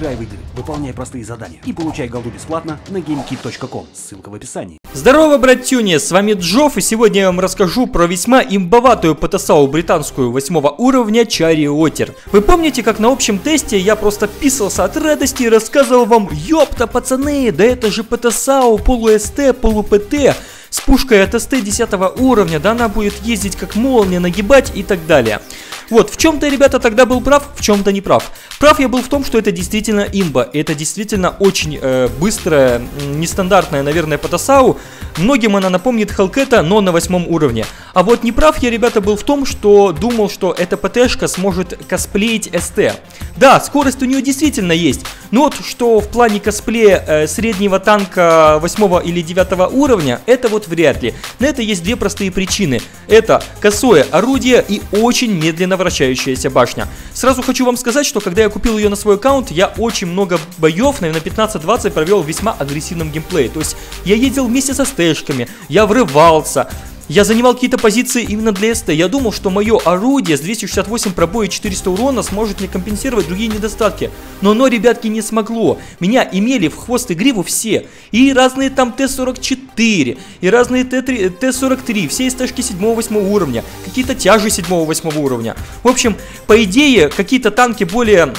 Играй в игры, выполняй простые задания и получай голду бесплатно на gamekit.com. Ссылка в описании. Здорово, братюни, с вами Джофф, и сегодня я вам расскажу про весьма имбоватую ПТСАУ британскую восьмого уровня Чари Отер. Вы помните, как на общем тесте я просто писался от радости и рассказывал вам, ёпта, пацаны, да это же ПТСАУ, полу-СТ, полу-ПТ, с пушкой от СТ 10 уровня, да она будет ездить как молния, нагибать и так далее. Вот, в чем-то, ребята, тогда был прав, в чем-то не прав. Прав я был в том, что это действительно имба. Это действительно очень э, быстрая, нестандартная, наверное, Патасау. Многим она напомнит Хелкета, но на восьмом уровне. А вот не прав я, ребята, был в том, что думал, что эта ПТшка сможет косплеить СТ. Да, скорость у нее действительно есть. Но вот что в плане косплея э, среднего танка 8 или 9 уровня, это вот вряд ли. На это есть две простые причины. Это косое орудие и очень медленно вращающаяся башня. Сразу хочу вам сказать, что когда я купил ее на свой аккаунт, я очень много боев, наверное, 15-20 провел в весьма агрессивном геймплее. То есть я ездил вместе со стэшками, я врывался, я занимал какие-то позиции именно для СТ. Я думал, что мое орудие с 268 пробоя и 400 урона сможет мне компенсировать другие недостатки. Но оно, ребятки, не смогло. Меня имели в хвост и гриву все. И разные там Т-44, и разные Т-43, все СТшки 7-8 уровня, какие-то тяжи 7-8 уровня. В общем, по идее, какие-то танки более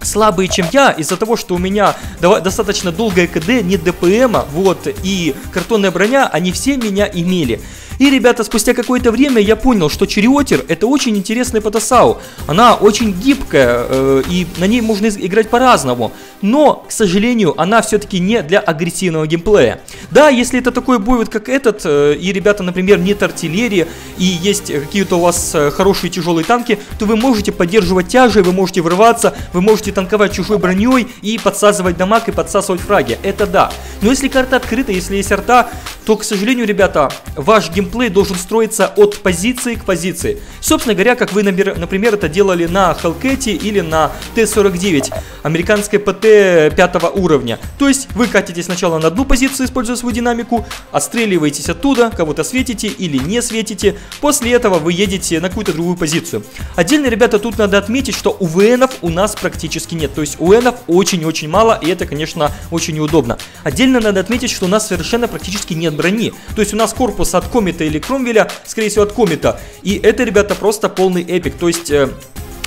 слабые, чем я, из-за того, что у меня достаточно долгая КД, нет ДПМа, вот, и картонная броня, они все меня имели. И, ребята, спустя какое-то время я понял, что Чериотер это очень интересная потасау. Она очень гибкая, э, и на ней можно играть по-разному. Но, к сожалению, она все-таки не для агрессивного геймплея. Да, если это такой бой, вот как этот, э, и ребята, например, нет артиллерии, и есть какие-то у вас э, хорошие тяжелые танки, то вы можете поддерживать тяжи, вы можете врываться, вы можете танковать чужой броней и подсазывать дамаг и подсасывать фраги. Это да. Но если карта открыта, если есть арта, то, к сожалению, ребята, ваш геймплей должен строиться от позиции к позиции. Собственно говоря, как вы, например, это делали на Hellcat или на Т-49, американской ПТ 5 уровня. То есть вы катитесь сначала на одну позицию, используя свою динамику, отстреливаетесь оттуда, кого-то светите или не светите, после этого вы едете на какую-то другую позицию. Отдельно, ребята, тут надо отметить, что УВНов у нас практически нет, то есть УНов очень-очень мало, и это, конечно, очень неудобно. Отдельно надо отметить, что у нас совершенно практически нет брони. То есть у нас корпус от Комета или Кромвеля, скорее всего от Комета. И это, ребята, просто полный эпик. То есть... Э,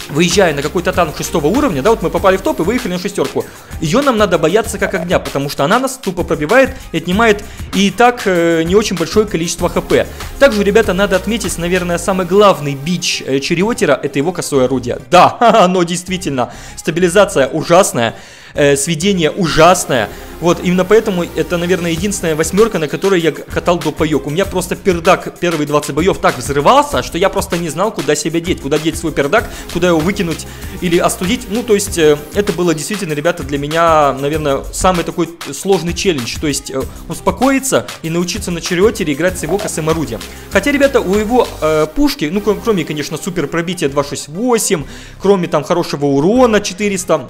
выезжая на какой-то танк шестого уровня, да, вот мы попали в топ и выехали на шестерку. Ее нам надо бояться как огня, потому что она нас тупо пробивает и отнимает и так э, не очень большое количество хп. Также, ребята, надо отметить, наверное, самый главный бич э, Чериотера, это его косое орудие. Да, оно действительно, стабилизация ужасная э, сведение ужасное. Вот, именно поэтому это, наверное, единственная восьмерка, на которой я катал до паек. У меня просто пердак первые 20 боев так взрывался, что я просто не знал, куда себя деть, куда деть свой пердак, куда его выкинуть или остудить. Ну, то есть, э, это было действительно, ребята, для меня, наверное, самый такой сложный челлендж. То есть, э, успокоиться и научиться на череотере играть с его косым орудием. Хотя, ребята, у его э, пушки, ну, кроме, конечно, супер пробития 268, кроме там хорошего урона 400,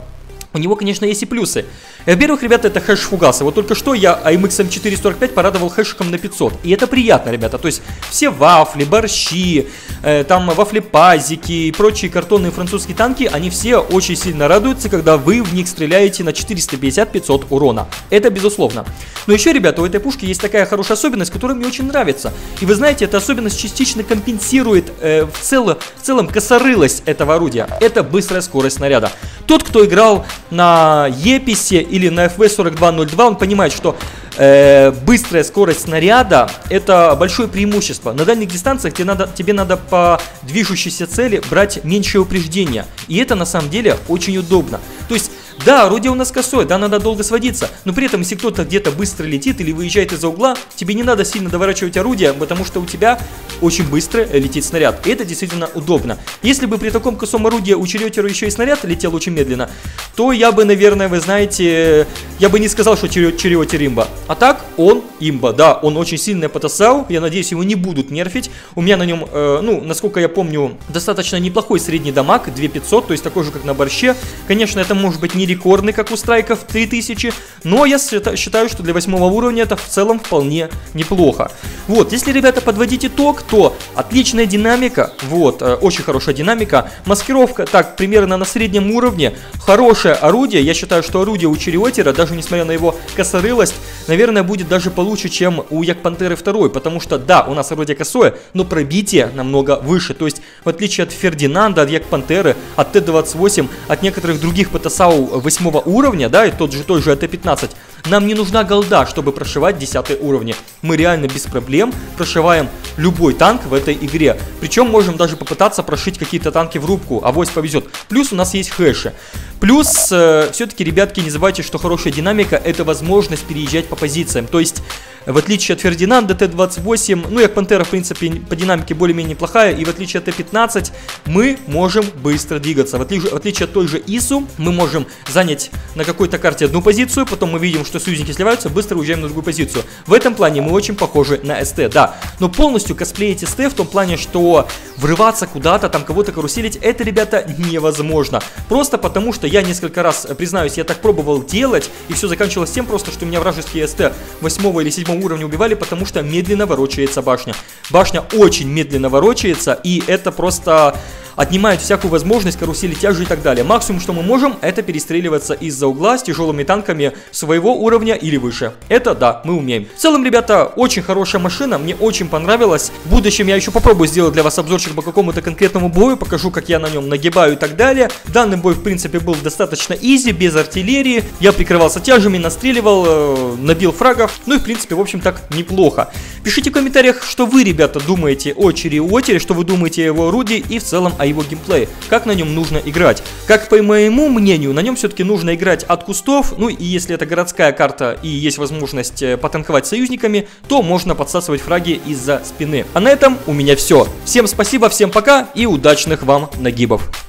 у него, конечно, есть и плюсы. Во-первых, ребята, это хэш фугаса. Вот только что я AMX M445 порадовал хэшиком на 500. И это приятно, ребята. То есть все вафли, борщи, э, там вафли-пазики и прочие картонные французские танки, они все очень сильно радуются, когда вы в них стреляете на 450-500 урона. Это безусловно. Но еще, ребята, у этой пушки есть такая хорошая особенность, которая мне очень нравится. И вы знаете, эта особенность частично компенсирует э, в, цело, в целом косорылость этого орудия. Это быстрая скорость снаряда. Тот, кто играл на Еписе или на FV4202, он понимает, что э, быстрая скорость снаряда это большое преимущество. На дальних дистанциях тебе надо, тебе надо по движущейся цели брать меньшее упреждение. И это на самом деле очень удобно. То есть да, орудие у нас косое, да, надо долго сводиться, но при этом, если кто-то где-то быстро летит или выезжает из-за угла, тебе не надо сильно доворачивать орудие, потому что у тебя очень быстро летит снаряд. И это действительно удобно. Если бы при таком косом орудии у Черетера еще и снаряд летел очень медленно, то я бы, наверное, вы знаете, я бы не сказал, что Черетер имба. А так, он имба, да, он очень сильный потасал, я надеюсь, его не будут нерфить. У меня на нем, э, ну, насколько я помню, достаточно неплохой средний дамаг, 2500, то есть такой же, как на борще. Конечно, это может быть не рекордный, как у страйков 3000, но я считаю, что для восьмого уровня это в целом вполне неплохо. Вот, если, ребята, подводить итог, то отличная динамика, вот, э, очень хорошая динамика, маскировка, так, примерно на среднем уровне, хорошее орудие, я считаю, что орудие у Чериотера, даже несмотря на его косорылость, наверное, будет даже получше, чем у Якпантеры 2, потому что, да, у нас орудие косое, но пробитие намного выше, то есть, в отличие от Фердинанда, от Якпантеры, от Т-28, от некоторых других ПТСАУ 8 уровня, да, и тот же, той же АТ-15, нам не нужна голда, чтобы прошивать 10 уровни. Мы реально без проблем прошиваем любой танк в этой игре. Причем можем даже попытаться прошить какие-то танки в рубку, авось повезет. Плюс у нас есть хэши. Плюс, э, все-таки, ребятки, не забывайте, что хорошая динамика это возможность переезжать по позициям. То есть в отличие от Фердинанда Т-28, ну, как Пантера, в принципе, по динамике более-менее неплохая, и в отличие от Т-15, мы можем быстро двигаться. В отличие, в отличие от той же ИСУ, мы можем занять на какой-то карте одну позицию, потом мы видим, что союзники сливаются, быстро уезжаем на другую позицию. В этом плане мы очень похожи на СТ, да. Но полностью косплеить СТ в том плане, что врываться куда-то, там кого-то каруселить, это, ребята, невозможно. Просто потому, что я несколько раз, признаюсь, я так пробовал делать, и все заканчивалось тем просто, что меня вражеские СТ 8 или 7 уровня убивали, потому что медленно ворочается башня. Башня очень медленно ворочается, и это просто отнимает всякую возможность карусели тяжи и так далее. Максимум, что мы можем, это перестреливаться из-за угла с тяжелыми танками своего уровня или выше. Это да, мы умеем. В целом, ребята, очень хорошая машина, мне очень понравилась. В будущем я еще попробую сделать для вас обзорчик по какому-то конкретному бою, покажу, как я на нем нагибаю и так далее. Данный бой, в принципе, был достаточно изи, без артиллерии. Я прикрывался тяжами, настреливал, э, набил фрагов. Ну и, в принципе, в общем, так неплохо. Пишите в комментариях, что вы, ребята, думаете о Черриотере, что вы думаете о его орудии и в целом о его геймплее, как на нем нужно играть. Как по моему мнению, на нем все-таки нужно играть от кустов, ну и если это городская карта и есть возможность э, потанковать союзниками, то можно подсасывать фраги из-за спины. А на этом у меня все. Всем спасибо, всем пока и удачных вам нагибов.